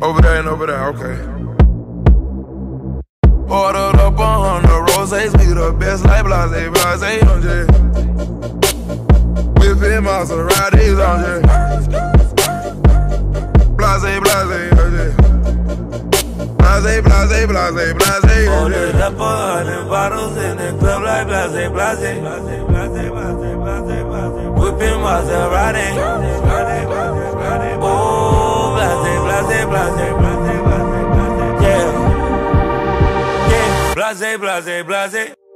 Over there and over there, okay. Ordered up on the roses, we the best like blase, blase on J. Whipping Maseratis on J. Blase, blase on J. Blase, blase, blase, blase on Ordered up a hundred bottles in the club like blase, blase, blase, blase, blase, blase, blase. Whipping Maserati. Blase, blase, blase.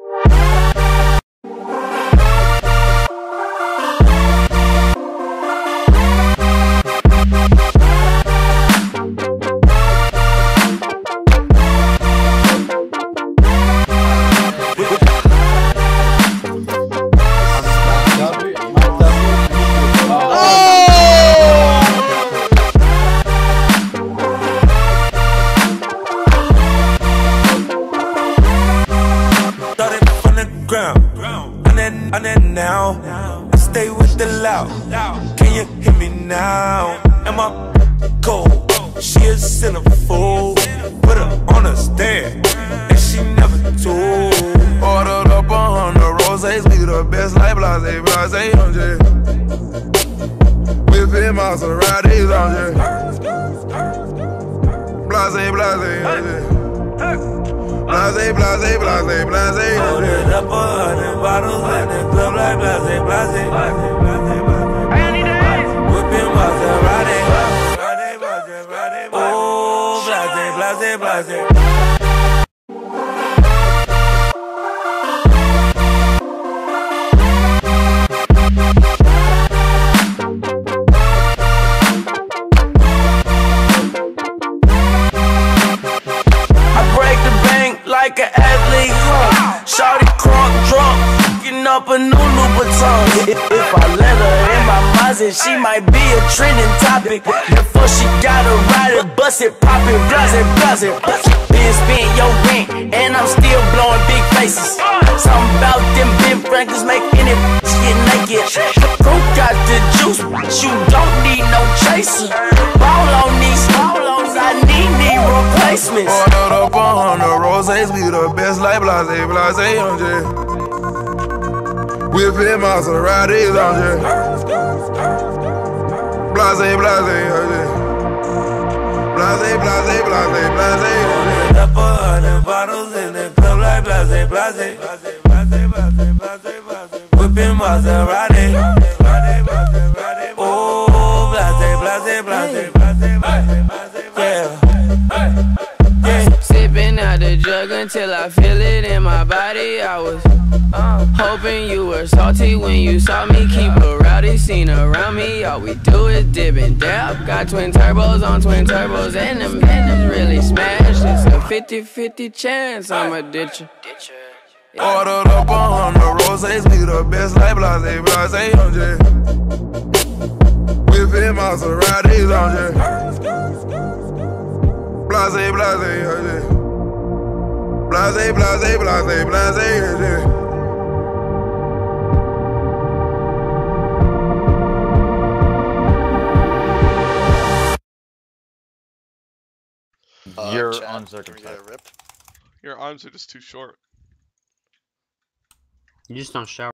Ground. On that, on that now. I stay with the loud. Can you hear me now? Am I cold? She a centerfold. Put her on a stand. And she never told. Ordered up on the roses, we the best like blase, blase on J. Whipping Maseratis on J. Blase, blase on J. Blase, blase, blase, blase. Ordered up a hundred bottles in the club like blase, blase. Whipping Maserati. Oh, blase, blase, blase. Huh? Shorty crunk drunk, getting up a new Louboutin. If, if I let her in my Mazda, she might be a trending topic. Before she got a ride it, bust it, pop it, blast it, blast it. Been spent your rent, and I'm still blowing big faces. Something about them Ben Franklins making it get naked. Fruit got the juice, you don't need no chaser. Ball on these, ball on, I need knee replacements. Ordered up on the roses, we the best like blase, blase on J. Whipping Maseratis on J. Blase, blase on J. Blase, blase, blase, blase on J. Up a hundred bottles in the club like blase, blase. Whipping Maserati. Oh, blase, blase, blase. Until I feel it in my body. I was uh, hoping you were salty when you saw me. Keep a rowdy scene around me. All we do is dip and dab. Got twin turbos on twin turbos, and them venom really smashed. It's a 50 50 chance I'ma ditch you. Ordered up on the roses, we the best like blase, blase on J. Whipping Maseratis on J. Blase, blase on. Blase, blase, blase, blase on Uh, You're Chad, uncircumcised. can we get a rip? Your arms are just too short. You just don't shower.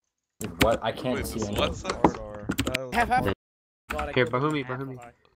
What? I can't Wait, see any. what's that? Have, have. Here, Bahumi, Bahumi.